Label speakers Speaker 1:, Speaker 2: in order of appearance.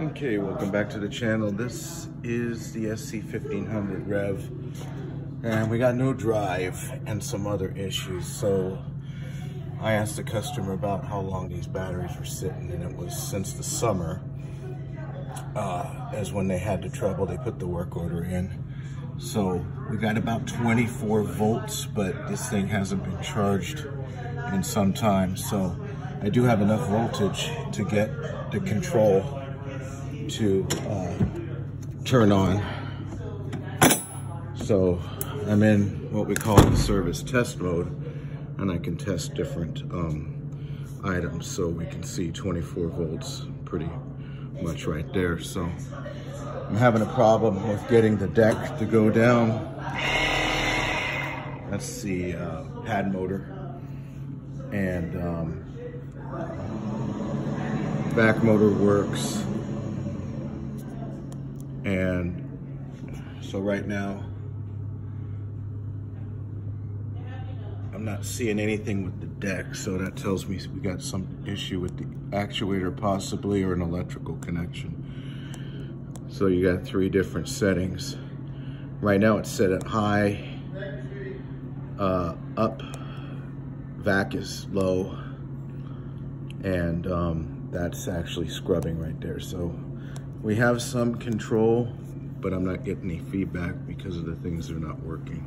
Speaker 1: Okay, welcome back to the channel. This is the SC1500 Rev, and we got no drive and some other issues. So I asked the customer about how long these batteries were sitting, and it was since the summer, uh, as when they had the trouble, they put the work order in. So we got about 24 volts, but this thing hasn't been charged in some time. So I do have enough voltage to get the control to uh, turn on. So I'm in what we call the service test mode and I can test different um, items. So we can see 24 volts pretty much right there. So I'm having a problem with getting the deck to go down. That's the uh, pad motor. And um, vac motor works. And so right now, I'm not seeing anything with the deck, so that tells me we got some issue with the actuator possibly or an electrical connection. So you got three different settings. Right now it's set at high, uh, up, vac is low, and um, that's actually scrubbing right there. So we have some control, but I'm not getting any feedback because of the things that are not working.